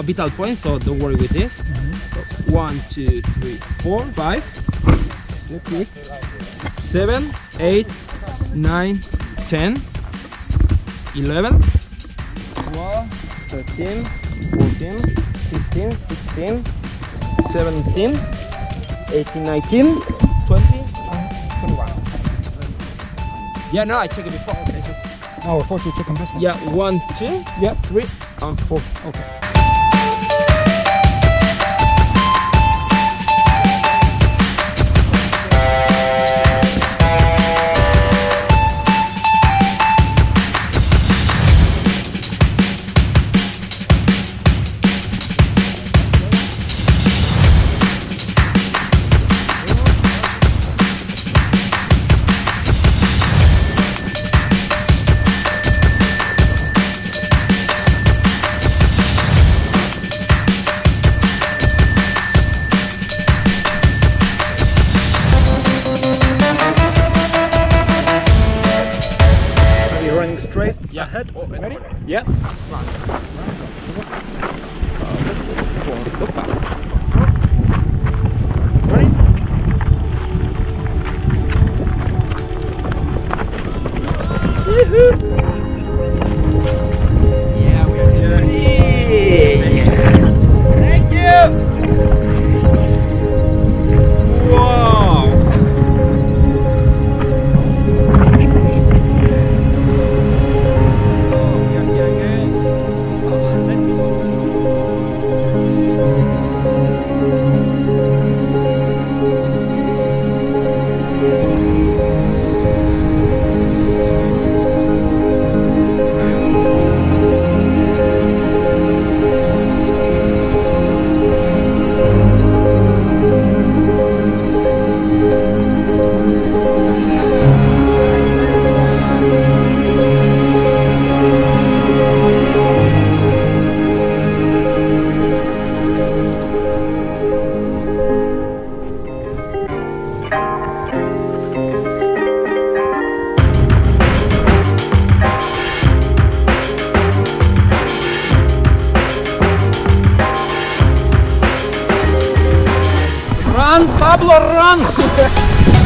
no vital point, so don't worry with this. So one, two, three, four, five, six, seven, eight, nine, ten, eleven, twelve, thirteen, fourteen, fifteen, sixteen, seventeen, eighteen, nineteen, twenty, and twenty-one. Yeah, no, I checked it before. It's just- Oh, I thought you were checking this one. yeah, one, two, yeah, three, and four. Okay. Ahead or Ready? Yeah. Ready? Yeah, Pablo Ranco.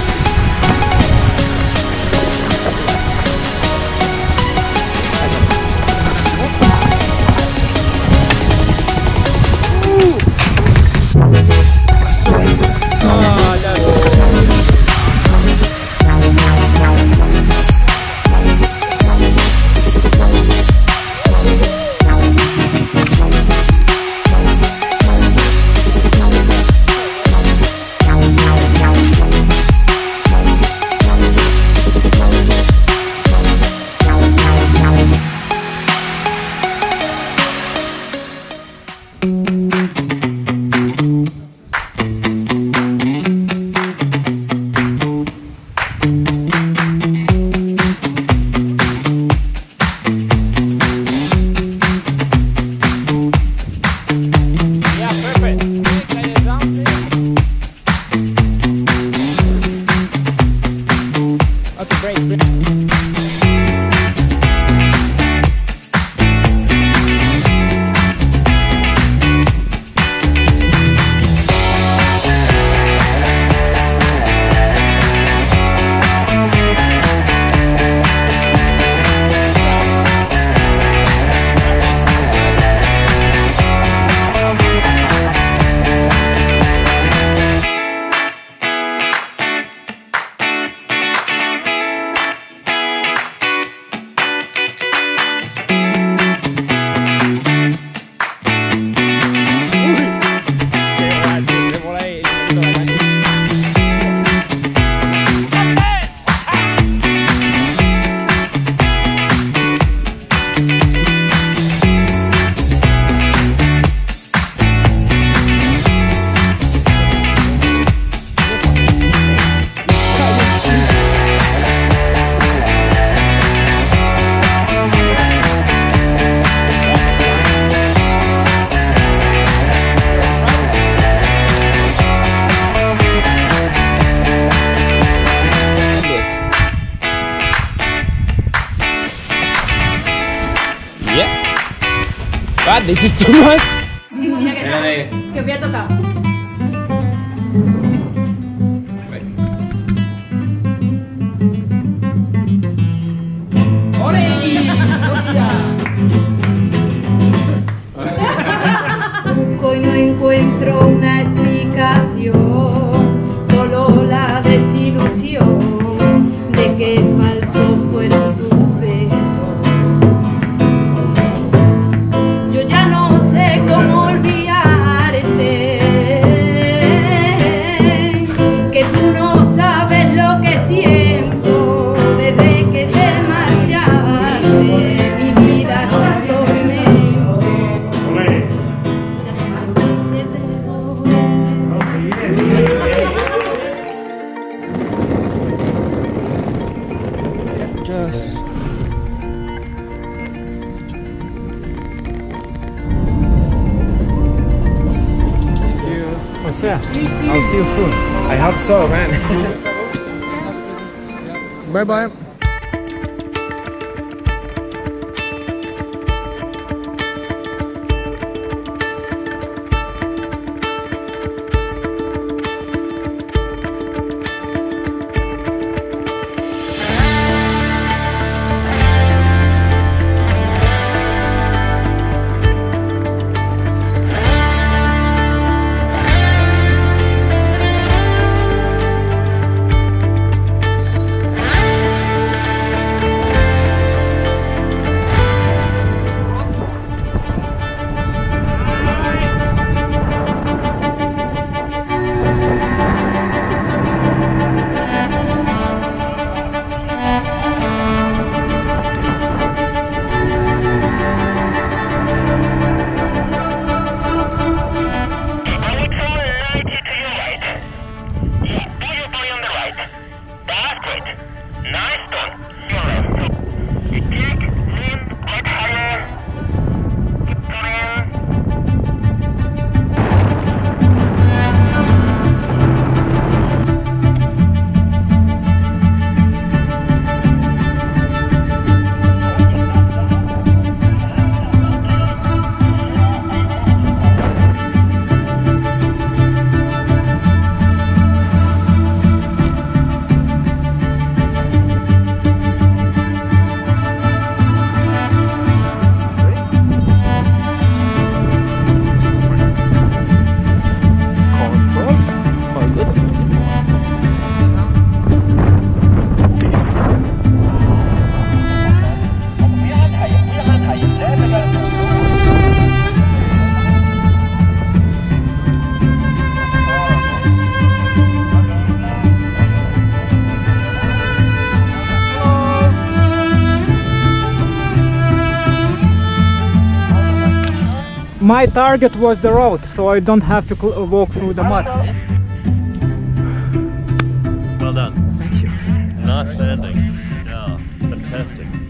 Okay, God, this is too much. Dijo, ya que, no, que voy a tocar. I'll see you soon. I hope so, man. Bye bye. That's great. Nice done. My target was the road, so I don't have to walk through the mud. Well done. Thank you. Nice landing. Yeah, fantastic.